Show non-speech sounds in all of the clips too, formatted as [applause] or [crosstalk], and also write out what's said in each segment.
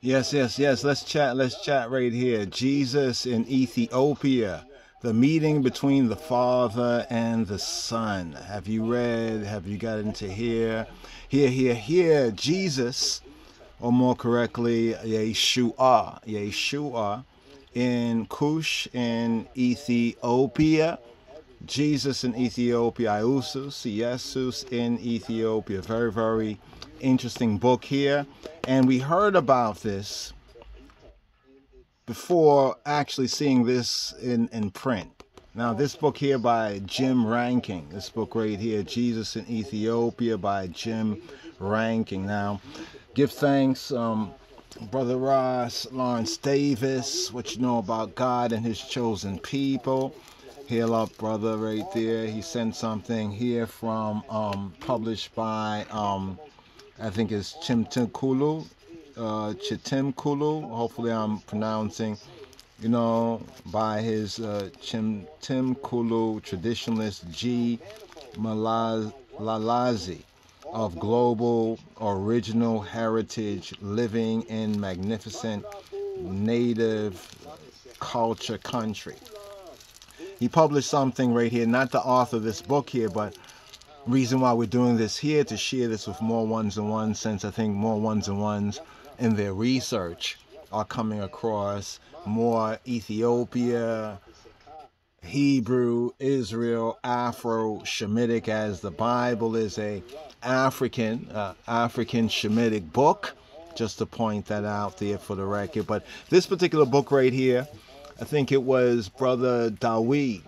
Yes, yes, yes. Let's chat. Let's chat right here. Jesus in Ethiopia. The meeting between the Father and the Son. Have you read? Have you got into here? Here, here, here. Jesus, or more correctly, Yeshua. Yeshua in Cush in Ethiopia. Jesus in Ethiopia, Iusus, Jesus in Ethiopia. Very, very interesting book here. And we heard about this before actually seeing this in, in print. Now, this book here by Jim Rankin, this book right here, Jesus in Ethiopia by Jim Rankin. Now, give thanks, um, Brother Ras, Lawrence Davis, what you know about God and his chosen people. Hail up, brother, right there. He sent something here from, um, published by, um, I think it's Chimtimkulu, uh, Chitimkulu. Hopefully, I'm pronouncing, you know, by his uh, Chimtimkulu traditionalist G. Malalazi of Global Original Heritage Living in Magnificent Native Culture Country. He published something right here, not the author of this book here, but reason why we're doing this here to share this with more ones and ones since I think more ones and ones in their research are coming across more Ethiopia, Hebrew, Israel, Afro, Shemitic, as the Bible is a African, uh, African Shemitic book. Just to point that out there for the record. But this particular book right here, I think it was Brother Dawid,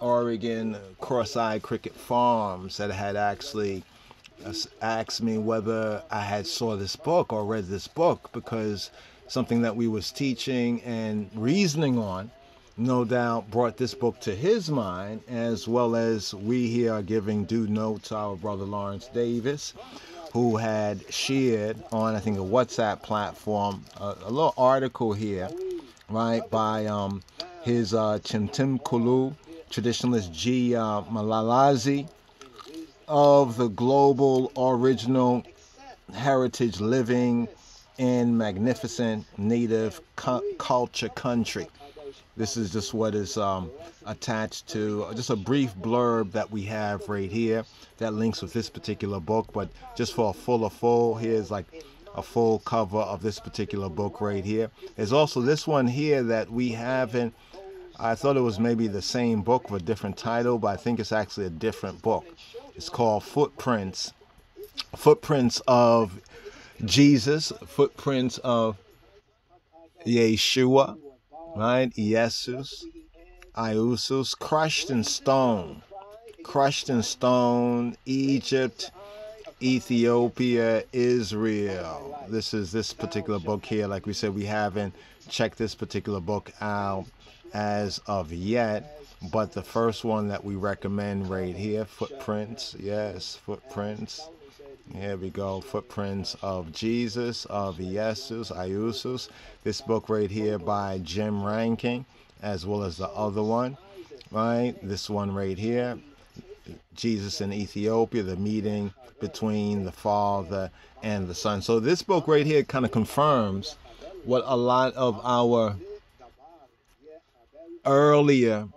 Oregon Cross-Eyed Cricket Farms, that had actually uh, asked me whether I had saw this book or read this book because something that we was teaching and reasoning on no doubt brought this book to his mind, as well as we here are giving due note to our brother Lawrence Davis, who had shared on, I think, a WhatsApp platform, a, a little article here, right, by um, his uh, Chimtimkulu, traditionalist G. Uh, Malalazi, of the global original heritage living in magnificent native cu- culture country. This is just what is um, attached to just a brief blurb that we have right here that links with this particular book. But just for a fuller full, here's like a full cover of this particular book right here. There's also this one here that we haven't. I thought it was maybe the same book with a different title, but I think it's actually a different book. It's called Footprints. Footprints of Jesus, Footprints of Yeshua, right? Jesus, Iusus, crushed in stone, crushed in stone, Egypt, Ethiopia, Israel. This is this particular book here. Like we said, we haven't checked this particular book out as of yet. But the first one that we recommend right here, Footprints. Yes, Footprints. Here we go. Footprints of Jesus, of Jesus, Iusus. This book right here by Jim Rankin, as well as the other one, right? This one right here, Jesus in Ethiopia, the meeting between the Father and the Son. So this book right here kind of confirms what a lot of our earlier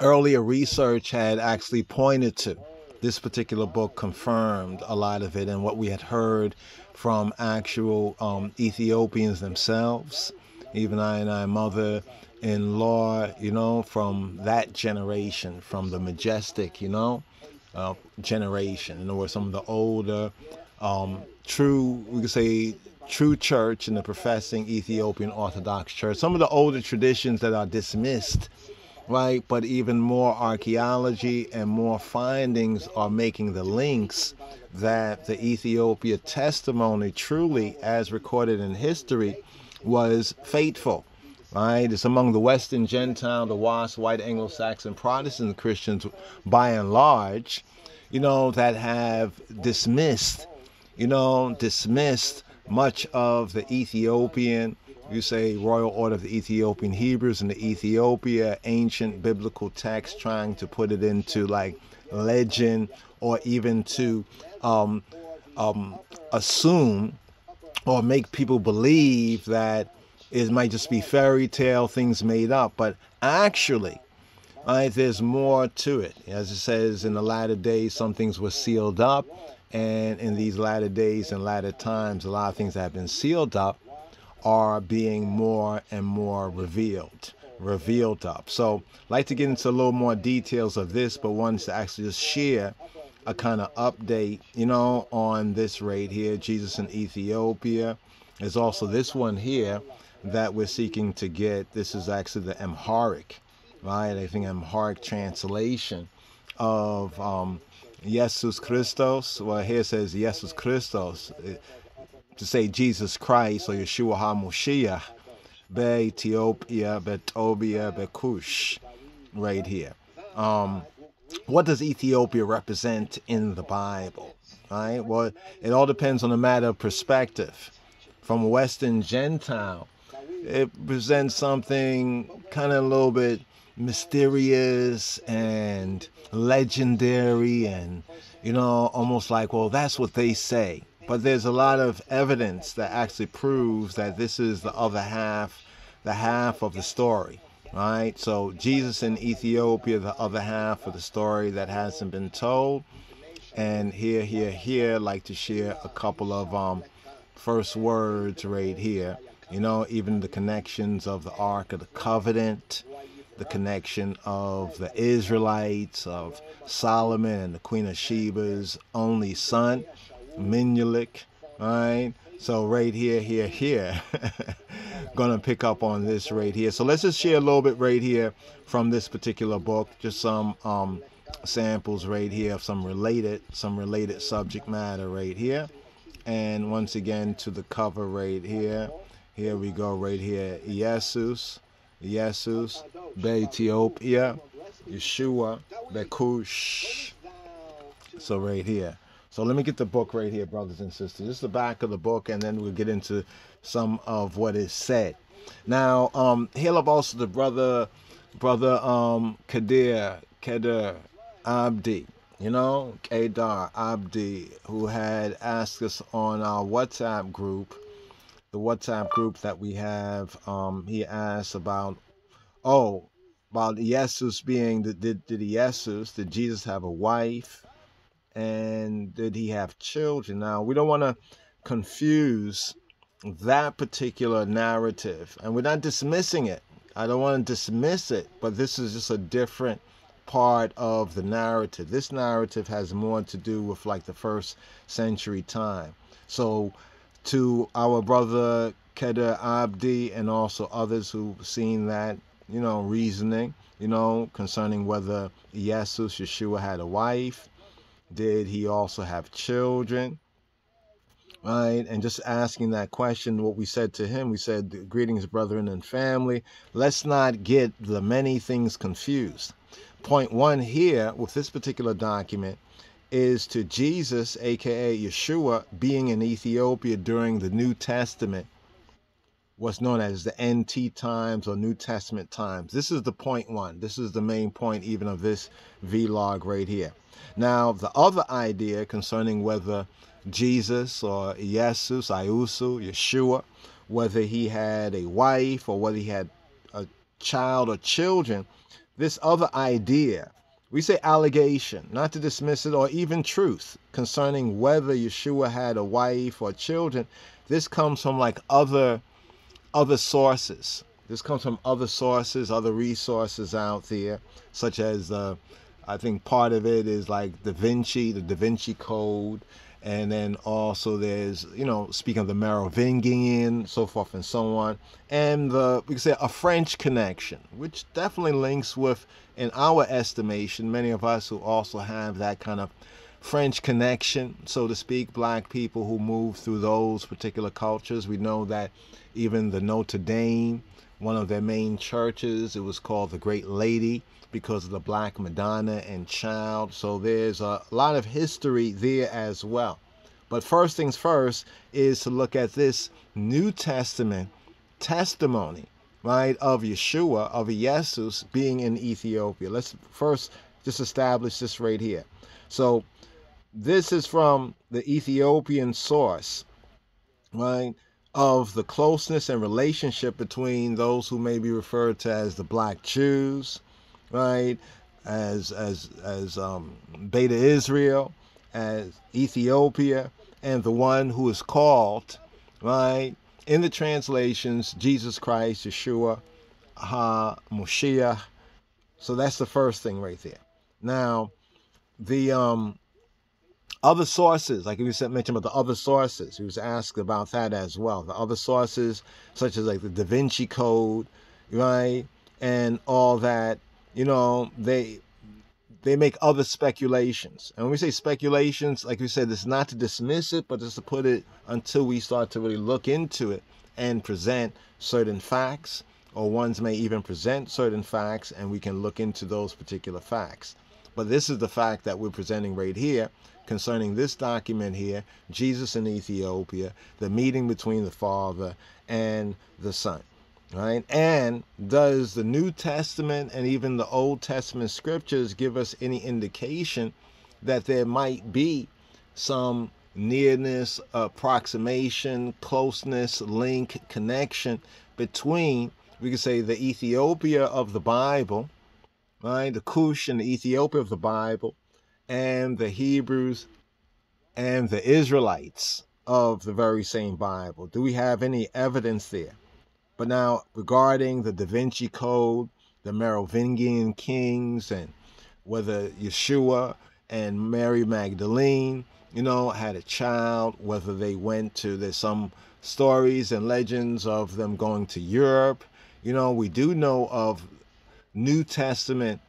earlier research had actually pointed to. This particular book confirmed a lot of it and what we had heard from actual um, Ethiopians themselves. Even I and I, mother in law, you know, from that generation, from the majestic, you know, uh, generation. In other words, some of the older, um, true, we could say, true church in the professing Ethiopian Orthodox Church. Some of the older traditions that are dismissed right? But even more archaeology and more findings are making the links that the Ethiopia testimony truly, as recorded in history, was faithful. Right? It's among the Western Gentile, the WASP, white Anglo Saxon Protestant Christians, by and large, you know, that have dismissed, you know, dismissed much of the Ethiopian you say Royal Order of the Ethiopian Hebrews and the Ethiopia ancient biblical text, trying to put it into like legend or even to um, um, assume or make people believe that it might just be fairy tale things made up, but actually, right, there's more to it. As it says, in the latter days, some things were sealed up, and in these latter days and latter times, a lot of things that have been sealed up are being more and more revealed revealed up. So, I'd like to get into a little more details of this, but wanted to actually just share a kind of update, you know, on this right here, Jesus in Ethiopia. There's also this one here that we're seeking to get. This is actually the Amharic, right? I think Amharic translation of um, Jesus Christos. Well, here says Jesus Christos. To say Jesus Christ or Yeshua HaMoshiach, Be Ethiopia, Be Tobia, Be Kush, right here. Um, what does Ethiopia represent in the Bible? Right? Well, it all depends on a matter of perspective. From Western Gentile, it presents something kind of a little bit mysterious and legendary and, you know, almost like, well, that's what they say. But there's a lot of evidence that actually proves that this is the other half, the half of the story right? So Jesus in Ethiopia, the other half of the story that hasn't been told. And here, here, here, like to share a couple of um, first words right here. You know, even the connections of the Ark of the Covenant, the connection of the Israelites, of Solomon and the Queen of Sheba's only son, Menelik, right? So right here, here, here, [laughs] gonna pick up on this right here. So let's just share a little bit right here from this particular book, just some um, samples right here of some related, some related subject matter right here. And once again to the cover right here. Here we go right here. Jesus, Jesus, Ethiopia, Yeshua, Bekush. So right here. So let me get the book right here, brothers and sisters. This is the back of the book, and then we'll get into some of what is said. Now, um, hail up also the brother, brother um, Kadir, Kadir Abdi, you know, Kadar Abdi, who had asked us on our WhatsApp group, the WhatsApp group that we have. Um, he asked about, oh, about Jesus being, did, did Jesus, did Jesus have a wife? and did he have children? Now, we don't want to confuse that particular narrative, and we're not dismissing it. I don't want to dismiss it, but this is just a different part of the narrative. This narrative has more to do with like the first century time. So, to our brother Keder Abdi and also others who've seen that, you know, reasoning, you know, concerning whether Jesus, Yeshua had a wife, did he also have children? Right? And just asking that question, what we said to him, we said, Greetings, brethren and family. Let's not get the many things confused. Point one here with this particular document is to Jesus, aka Yeshua, being in Ethiopia during the New Testament, what's known as the NT times or New Testament times. This is the point one. This is the main point even of this vlog right here. Now, the other idea concerning whether Jesus or Jesus, Iusu, Yeshua, whether he had a wife or whether he had a child or children, this other idea, we say allegation, not to dismiss it, or even truth concerning whether Yeshua had a wife or children, this comes from like other other sources. This comes from other sources, other resources out there, such as uh, I think part of it is like Da Vinci, the Da Vinci Code, and then also there's you know speaking of the Merovingian, so forth and so on, and the we can say a French connection, which definitely links with, in our estimation, many of us who also have that kind of French connection, so to speak, black people who move through those particular cultures. We know that even the Notre Dame, one of their main churches, it was called the Great Lady because of the Black Madonna and Child. So there's a lot of history there as well. But first things first is to look at this New Testament testimony, right, of Yeshua, of Jesus being in Ethiopia. Let's first just establish this right here. So this is from the Ethiopian source, right, of the closeness and relationship between those who may be referred to as the black Jews, right, as as as um, Beta Israel, as Ethiopia, and the one who is called, right, in the translations, Jesus Christ, Yeshua, Ha Moshiach. So that's the first thing right there. Now, the um other sources, like we said, mentioned about the other sources, he was asked about that as well. The other sources, such as like the Da Vinci Code, right, and all that, you know, they they make other speculations. And when we say speculations, like we said, it's not to dismiss it, but just to put it until we start to really look into it and present certain facts, or ones may even present certain facts, and we can look into those particular facts. But this is the fact that we're presenting right here concerning this document here Jesus in Ethiopia, the meeting between the Father and the Son right? And does the New Testament and even the Old Testament scriptures give us any indication that there might be some nearness, approximation, closeness, link, connection between, we could say, the Ethiopia of the Bible, right? The Cush and the Ethiopia of the Bible, and the Hebrews and the Israelites of the very same Bible. Do we have any evidence there? But now, regarding the Da Vinci Code, the Merovingian kings, and whether Yeshua and Mary Magdalene, you know, had a child, whether they went to, there's some stories and legends of them going to Europe. You know, we do know of New Testament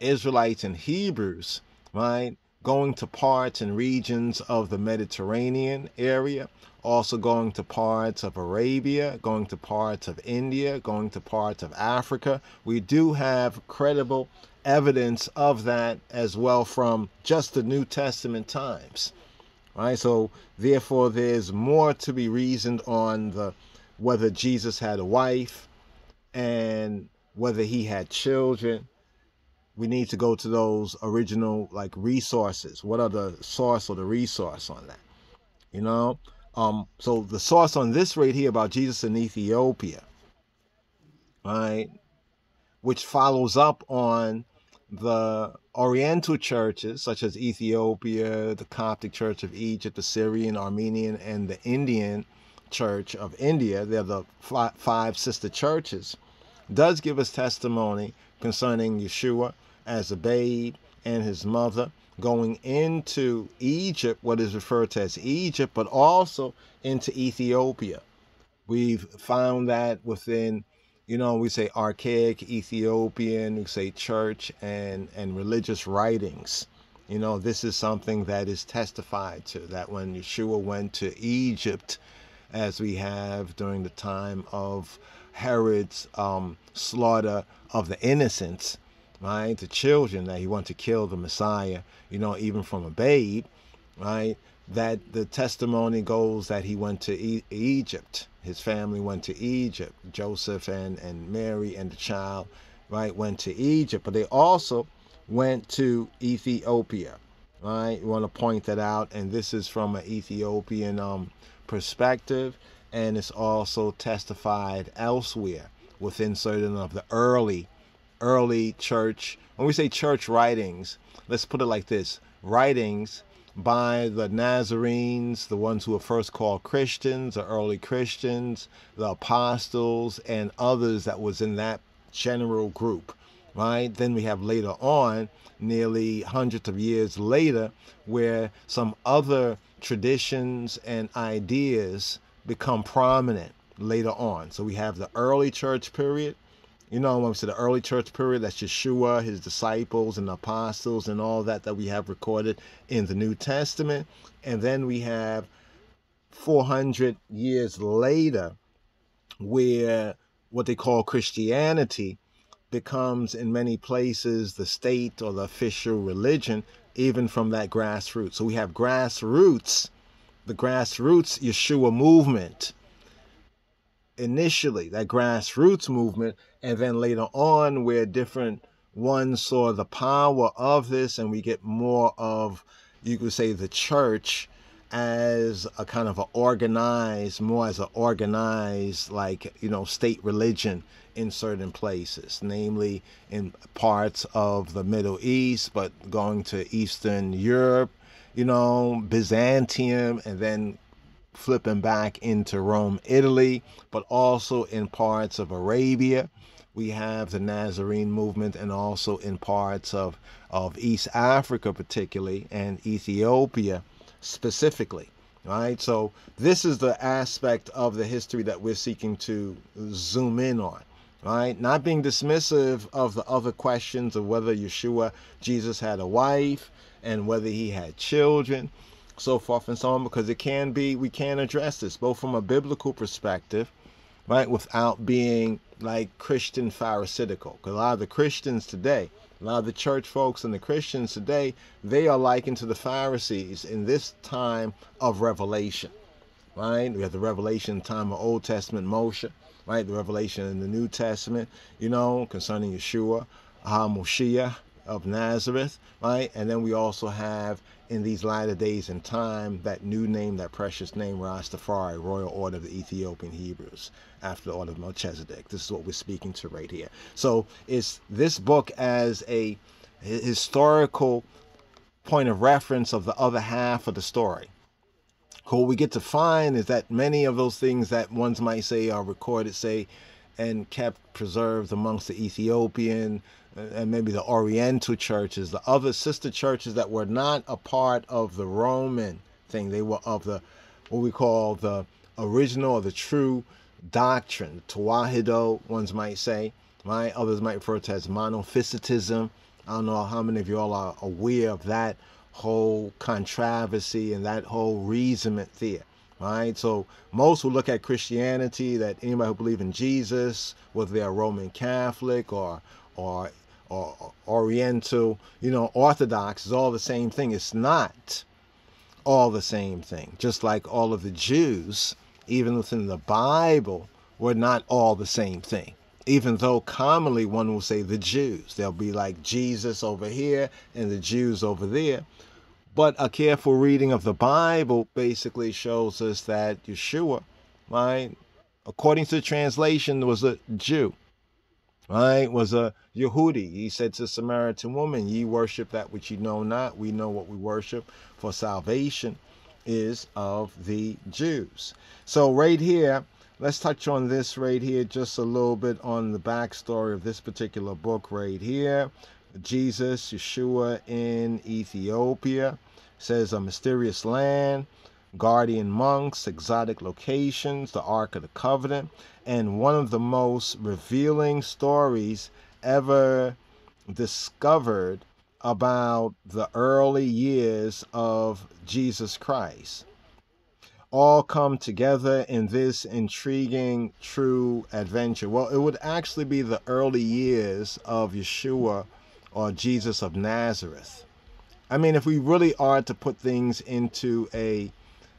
Israelites and Hebrews, right, going to parts and regions of the Mediterranean area also going to parts of Arabia, going to parts of India, going to parts of Africa. We do have credible evidence of that as well from just the New Testament times. Right? So therefore there's more to be reasoned on the whether Jesus had a wife and whether he had children. We need to go to those original like resources. What are the source or the resource on that? You know? Um, so the source on this right here about Jesus in Ethiopia, right, which follows up on the Oriental churches such as Ethiopia, the Coptic Church of Egypt, the Syrian, Armenian, and the Indian Church of India. They're the five sister churches. Does give us testimony concerning Yeshua as a babe and his mother going into Egypt, what is referred to as Egypt, but also into Ethiopia. We've found that within, you know, we say archaic Ethiopian, we say church and, and religious writings. You know, this is something that is testified to that when Yeshua went to Egypt, as we have during the time of Herod's um, slaughter of the innocents, right? The children that he wanted to kill the Messiah, you know, even from a babe, right? That the testimony goes that he went to e Egypt. His family went to Egypt. Joseph and, and Mary and the child, right, went to Egypt. But they also went to Ethiopia, right? You want to point that out. And this is from an Ethiopian um, perspective. And it's also testified elsewhere within certain of the early early church, when we say church writings, let's put it like this writings by the Nazarenes, the ones who were first called Christians, the early Christians, the apostles, and others that was in that general group, right? Then we have later on, nearly hundreds of years later, where some other traditions and ideas become prominent later on. So we have the early church period, you know, when we say the early church period, that's Yeshua, his disciples, and the apostles, and all that that we have recorded in the New Testament. And then we have 400 years later, where what they call Christianity becomes, in many places, the state or the official religion, even from that grassroots. So we have grassroots, the grassroots Yeshua movement initially, that grassroots movement, and then later on, where different ones saw the power of this, and we get more of, you could say, the church as a kind of a organized, more as an organized, like, you know, state religion in certain places, namely in parts of the Middle East, but going to Eastern Europe, you know, Byzantium, and then flipping back into Rome, Italy, but also in parts of Arabia. We have the Nazarene movement, and also in parts of, of East Africa, particularly, and Ethiopia specifically. Right? So, this is the aspect of the history that we're seeking to zoom in on right? Not being dismissive of the other questions of whether Yeshua, Jesus had a wife and whether he had children, so forth and so on, because it can be, we can address this both from a biblical perspective, right, without being like Christian pharisaical. Because a lot of the Christians today, a lot of the church folks and the Christians today, they are likened to the Pharisees in this time of revelation, right? We have the revelation time of Old Testament Moshe right? The revelation in the New Testament, you know, concerning Yeshua, uh, HaMoshiach of Nazareth, right? And then we also have in these latter days and time that new name, that precious name, Rastafari, Royal Order of the Ethiopian Hebrews, after the order of Melchizedek. This is what we're speaking to right here. So it's this book as a historical point of reference of the other half of the story what we get to find is that many of those things that ones might say are recorded, say, and kept preserved amongst the Ethiopian and maybe the Oriental churches, the other sister churches that were not a part of the Roman thing. They were of the what we call the original or the true doctrine, Tawahido, ones might say, My Others might refer to as monophysitism. I don't know how many of you all are aware of that whole controversy and that whole reasonment there. Right? So most will look at Christianity that anybody who believe in Jesus, whether they're Roman Catholic or or or Oriental, you know, Orthodox is all the same thing. It's not all the same thing. Just like all of the Jews, even within the Bible, were not all the same thing. Even though commonly one will say the Jews, they'll be like Jesus over here and the Jews over there. But a careful reading of the Bible basically shows us that Yeshua, right, according to the translation, was a Jew, right, was a Yehudi. He said to the Samaritan woman, Ye worship that which ye know not. We know what we worship, for salvation is of the Jews. So, right here, let's touch on this right here, just a little bit on the backstory of this particular book right here. Jesus, Yeshua in Ethiopia says a mysterious land, guardian monks, exotic locations, the Ark of the Covenant, and one of the most revealing stories ever discovered about the early years of Jesus Christ. All come together in this intriguing, true adventure. Well, it would actually be the early years of Yeshua or Jesus of Nazareth. I mean, if we really are to put things into a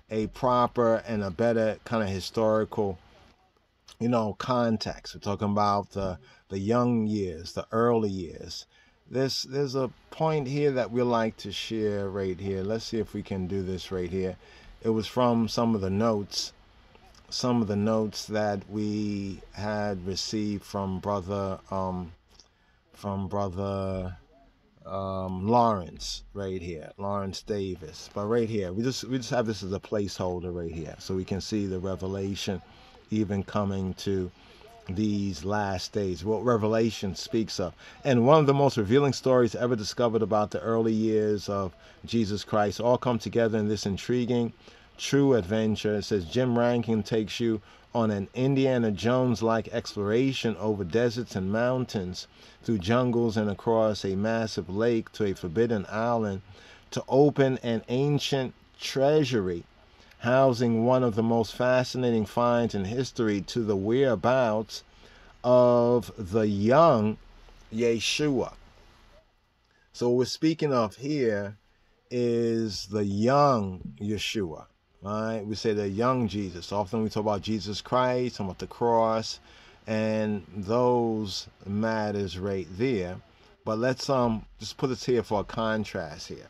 a proper and a better kind of historical, you know, context, we're talking about the the young years, the early years. There's there's a point here that we like to share right here. Let's see if we can do this right here. It was from some of the notes, some of the notes that we had received from brother um from brother um, Lawrence right here, Lawrence Davis. But right here, we just we just have this as a placeholder right here, so we can see the revelation even coming to these last days. What Revelation speaks of, and one of the most revealing stories ever discovered about the early years of Jesus Christ, all come together in this intriguing, true adventure. It says Jim Rankin takes you on an Indiana Jones like exploration over deserts and mountains, through jungles and across a massive lake to a forbidden island, to open an ancient treasury housing one of the most fascinating finds in history to the whereabouts of the young Yeshua. So, we're speaking of here is the young Yeshua. Right? We say the young Jesus. Often we talk about Jesus Christ, talk about the cross, and those matters right there. But let's um just put this here for a contrast here.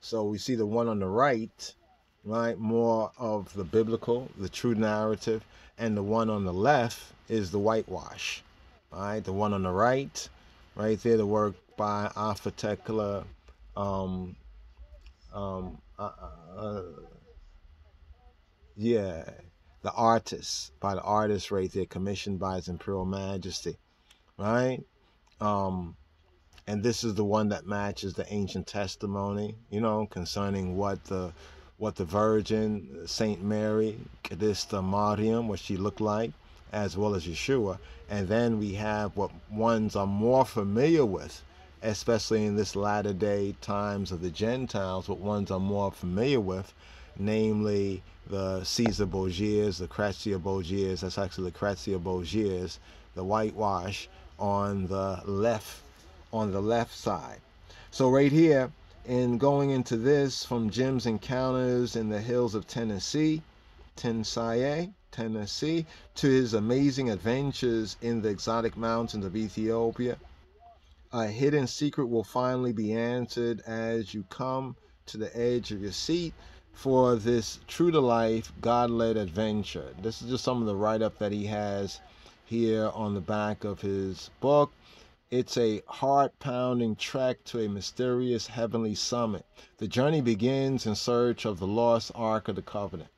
So we see the one on the right, right? More of the biblical, the true narrative, and the one on the left is the whitewash, right? The one on the right, right there, the work by Alpha Tekla, um, um, uh, uh, uh, yeah, the artist by the artist right there, commissioned by His Imperial Majesty, right? Um, and this is the one that matches the ancient testimony, you know, concerning what the what the Virgin Saint Mary, Kadista Mariam, what she looked like, as well as Yeshua. And then we have what ones are more familiar with, especially in this latter day times of the Gentiles, what ones are more familiar with, namely the Caesar Borgias, the Cratia Borgias, that's actually the Cratia Borgias, the whitewash on the left, on the left side. So right here, in going into this from Jim's encounters in the hills of Tennessee, Tennessee, Tennessee, to his amazing adventures in the exotic mountains of Ethiopia, a hidden secret will finally be answered as you come to the edge of your seat for this true to life, God led adventure. This is just some of the write up that he has here on the back of his book. It's a heart pounding trek to a mysterious heavenly summit. The journey begins in search of the lost Ark of the Covenant,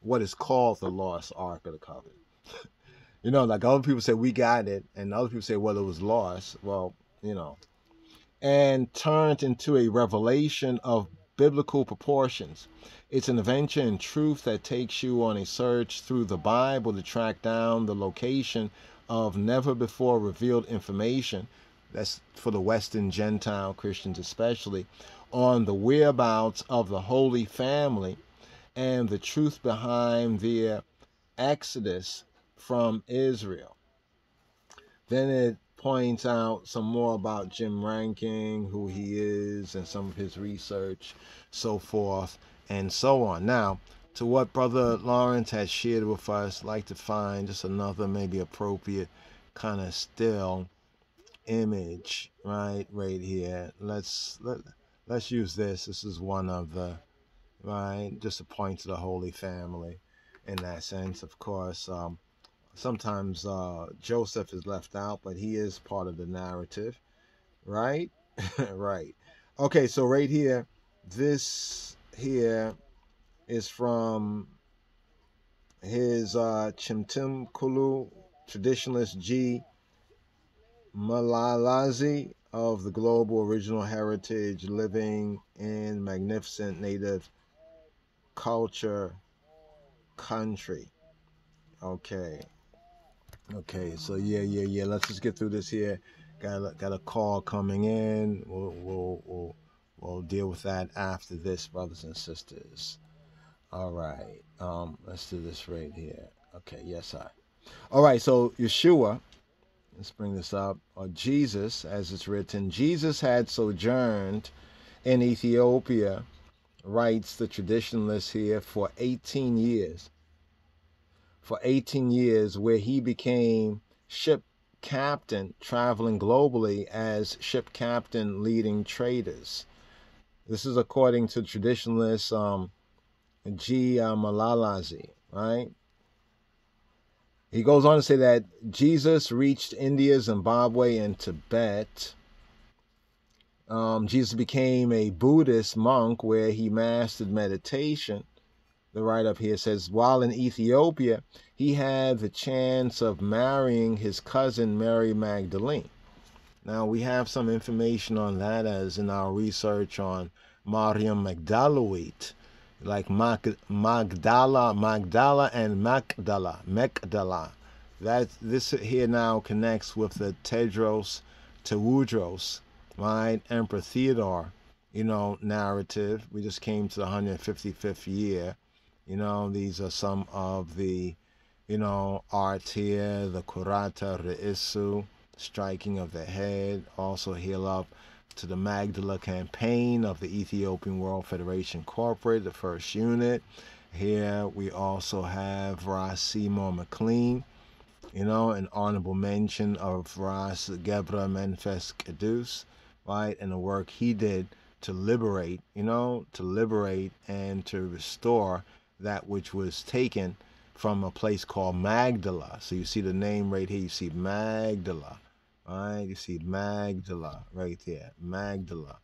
what is called the lost Ark of the Covenant. [laughs] you know, like other people say, we got it, and other people say, well, it was lost. Well, you know, and turned into a revelation of biblical proportions. It's an adventure in truth that takes you on a search through the Bible to track down the location of never before revealed information, that's for the Western Gentile Christians especially, on the whereabouts of the Holy Family and the truth behind their exodus from Israel. Then it points out some more about Jim Rankin, who he is, and some of his research, so forth, and so on. Now, to what Brother Lawrence has shared with us, like to find just another maybe appropriate kind of still image, right, right here. Let's let let's use this. This is one of the right, just a point to the Holy Family in that sense. Of course, um, sometimes uh, Joseph is left out, but he is part of the narrative, right? [laughs] right. Okay, so right here, this here is from his uh, Chimtim Kulu traditionalist G. Malalazi of the Global Original Heritage Living in Magnificent Native Culture Country. Okay. Okay, so yeah, yeah, yeah. Let's just get through this here. Got a, got a call coming in. We'll, we'll, we'll, we'll deal with that after this, brothers and sisters. All right. Um, let's do this right here. Okay. Yes, I. All right. So Yeshua, let's bring this up. Or Jesus, as it's written, Jesus had sojourned in Ethiopia, writes the traditionalist here, for 18 years. For 18 years, where he became ship captain, traveling globally as ship captain, leading traders. This is according to traditionalists. Um, G. Uh, Malalazi, right? He goes on to say that Jesus reached India, Zimbabwe, and Tibet. Um, Jesus became a Buddhist monk where he mastered meditation. The write up here says while in Ethiopia, he had the chance of marrying his cousin Mary Magdalene. Now, we have some information on that as in our research on Mariam Magdalawit like Mag, Magdala, Magdala, and Magdala, Magdala. That this here now connects with the Tedros Tewudros, right? Emperor Theodore, you know, narrative. We just came to the 155th year. You know, these are some of the, you know, art here, the Kurata Reisu, striking of the head, also heal up to the Magdala campaign of the Ethiopian World Federation Corporate, the first unit. Here we also have Ras Seymour McLean, you know, an honorable mention of Ras Gebra Menfes Kedus, right, and the work he did to liberate, you know, to liberate and to restore that which was taken from a place called Magdala. So you see the name right here. You see Magdala. All right, you see Magdala right there. Magdala.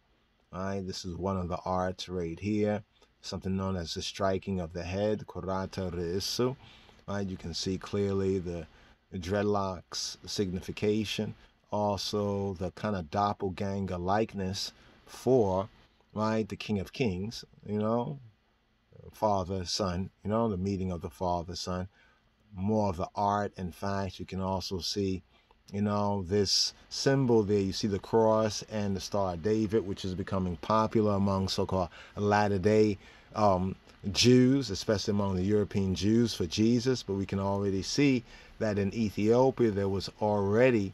All right, this is one of the arts right here. Something known as the striking of the head, Kurata Reisu. Right, you can see clearly the dreadlocks signification. Also, the kind of doppelganger likeness for, right, the King of Kings, you know, father, son, you know, the meeting of the father, son. More of the art and fact. You can also see, you know, this symbol there. You see the cross and the Star of David, which is becoming popular among so called latter day um, Jews, especially among the European Jews for Jesus. But we can already see that in Ethiopia there was already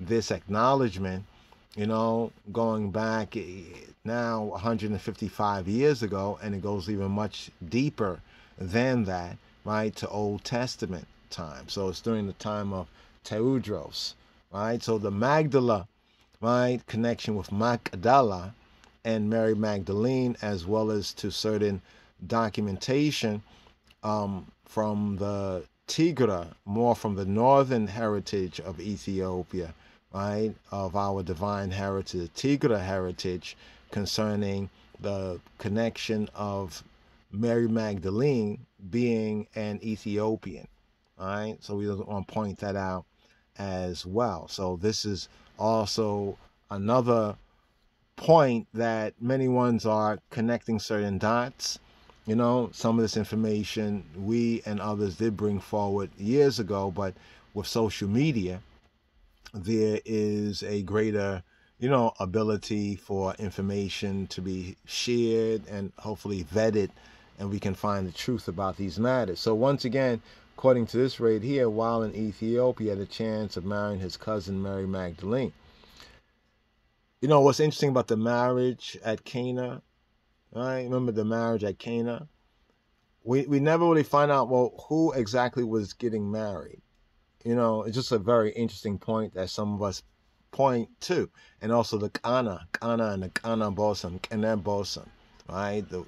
this acknowledgement, you know, going back eh, now 155 years ago, and it goes even much deeper than that, right, to Old Testament time. So it's during the time of Teudros, right? So the Magdala, right, connection with Magdala and Mary Magdalene, as well as to certain documentation um, from the Tigra, more from the northern heritage of Ethiopia, right, of our divine heritage, Tigra heritage, concerning the connection of Mary Magdalene being an Ethiopian. Right, so we don't want to point that out as well. So this is also another point that many ones are connecting certain dots. You know, some of this information we and others did bring forward years ago, but with social media, there is a greater you know, ability for information to be shared and hopefully vetted, and we can find the truth about these matters. So, once again, according to this right here, while in Ethiopia, had a chance of marrying his cousin Mary Magdalene. You know what's interesting about the marriage at Cana? Right? Remember the marriage at Cana? We we never really find out well who exactly was getting married. You know, it's just a very interesting point that some of us point to, and also the kana, kana and the kaneh bosm, kaneh bosm, right? The,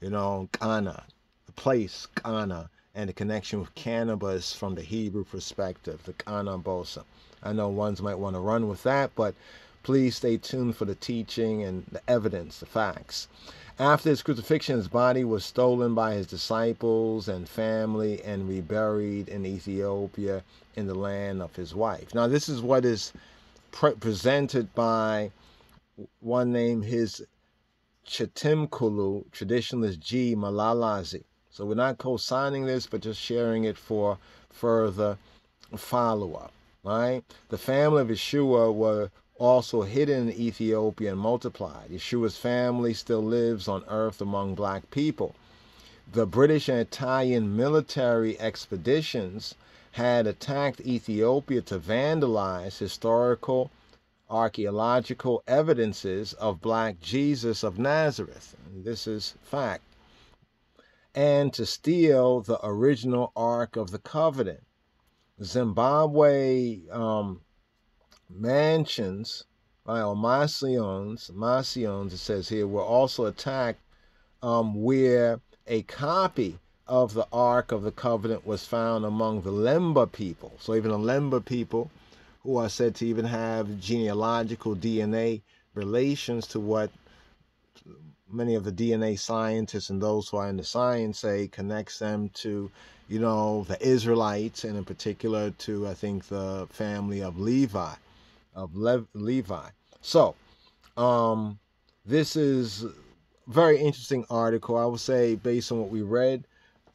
you know, kana, the place, kana, and the connection with cannabis from the Hebrew perspective, the kaneh bosm. I know ones might want to run with that, but please stay tuned for the teaching and the evidence, the facts. After his crucifixion, his body was stolen by his disciples and family and reburied in Ethiopia in the land of his wife. Now, this is what is pre- presented by one named his Chitimkulu, traditionalist G. Malalazi. So we're not co-signing this, but just sharing it for further follow-up. Right? The family of Yeshua were also hidden in Ethiopia and multiplied. Yeshua's family still lives on earth among black people. The British and Italian military expeditions had attacked Ethiopia to vandalize historical archaeological evidences of black Jesus of Nazareth. This is fact. And to steal the original Ark of the Covenant. Zimbabwe um, mansions, or mansions, mansions, it says here, were also attacked um, where a copy of the Ark of the Covenant was found among the Lemba people. So even the Lemba people, who are said to even have genealogical DNA relations to what many of the DNA scientists and those who are in the science say connects them to, you know, the Israelites and in particular to, I think, the family of Levi, of Le- Levi. So, um, this is very interesting article. I would say based on what we read,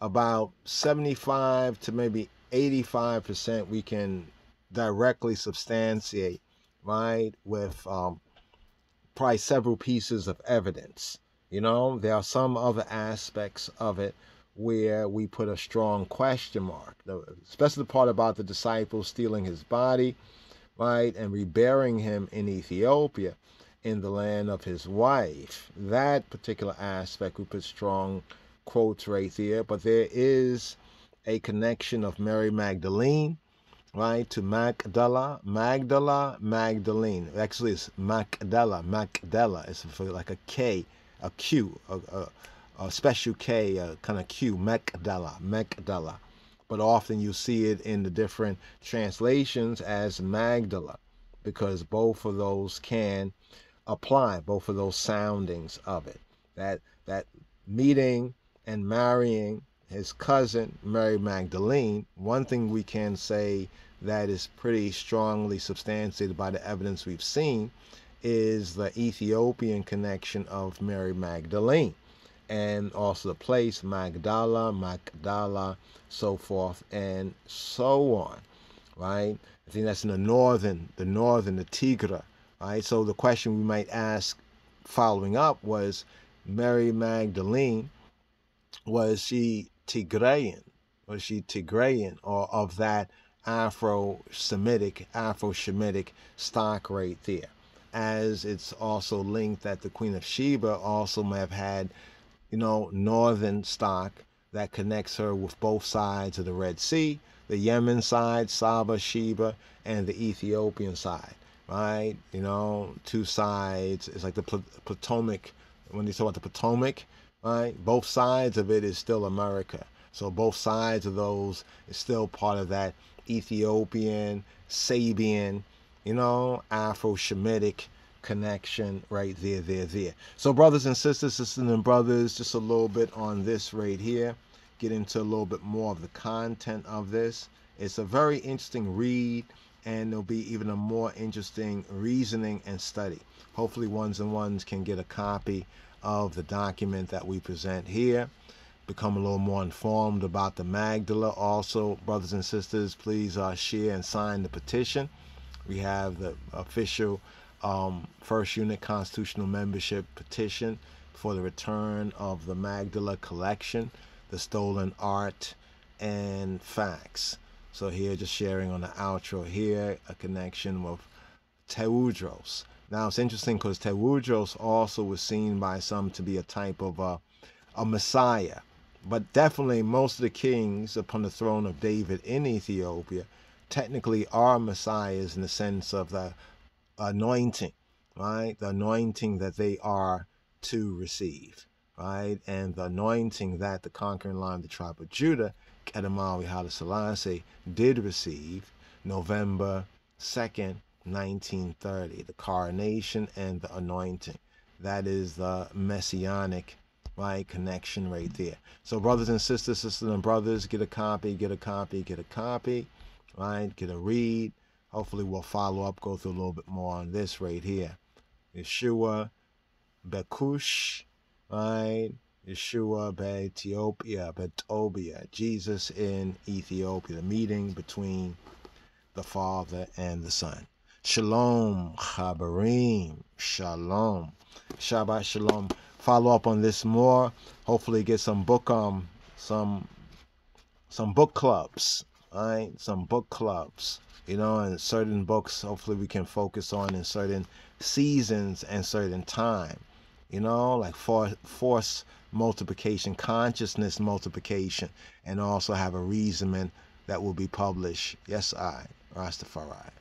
about 75 to maybe 85% we can directly substantiate, right, with um, probably several pieces of evidence. You know, there are some other aspects of it where we put a strong question mark, especially the part about the disciples stealing his body, right, and reburying him in Ethiopia in the land of his wife. That particular aspect we put strong quotes right there, but there is a connection of Mary Magdalene right, to Magdala, Magdala, Magdalene. Actually, it's Magdala, Magdala. It's like a K, a Q, a, a, a special K, uh, a kind of Q, Magdala, Magdala. But often you see it in the different translations as Magdala because both of those can apply, both of those soundings of it. That that meeting and marrying his cousin Mary Magdalene, one thing we can say that is pretty strongly substantiated by the evidence we've seen is the Ethiopian connection of Mary Magdalene and also the place Magdala, Magdala, so forth and so on, right? I think that's in the northern, the northern, the Tigray, right? So the question we might ask following up was Mary Magdalene, was she Tigrayan? Was she Tigrayan or of that Afro-Semitic, Afro-Shemitic stock right there? As it's also linked that the Queen of Sheba also may have had, you know, northern stock that connects her with both sides of the Red Sea, the Yemen side, Saba, Sheba, and the Ethiopian side, right? You know, two sides. It's like the Potomac, when you talk about the Potomac, right? Both sides of it is still America. So both sides of those is still part of that Ethiopian, Sabian, you know, Afro-Shemitic connection right there, there, there. So brothers and sisters, sisters and brothers, just a little bit on this right here. Get into a little bit more of the content of this. It's a very interesting read and there'll be even a more interesting reasoning and study. Hopefully ones and ones can get a copy of the document that we present here. Become a little more informed about the Magdala. Also, brothers and sisters, please uh, share and sign the petition. We have the official um, First Unit Constitutional Membership petition for the return of the Magdala collection, the stolen art and facts. So here, just sharing on the outro here, a connection with Tewodros. Now it's interesting because Tewodros also was seen by some to be a type of a, a Messiah. But definitely most of the kings upon the throne of David in Ethiopia technically are messiahs in the sense of the anointing, right? The anointing that they are to receive, right? And the anointing that the conquering line of the tribe of Judah, Kedemawi Haile Selassie, did receive November 2nd, 1930, the coronation and the anointing. That is the messianic right connection right there. So brothers and sisters, sisters and brothers, get a copy, get a copy, get a copy, right? Get a read. Hopefully we'll follow up, go through a little bit more on this right here. Yeshua Bekush, right? Yeshua Ethiopia, Betobia, Jesus in Ethiopia, the meeting between the Father and the Son. Shalom, Chaverim, Shalom. Shabbat Shalom. Follow up on this more. Hopefully get some book um some some book clubs. Right? Some book clubs. You know, and certain books hopefully we can focus on in certain seasons and certain time. You know, like for, force multiplication, consciousness multiplication, and also have a reason that will be published. Yes, I, Rastafari.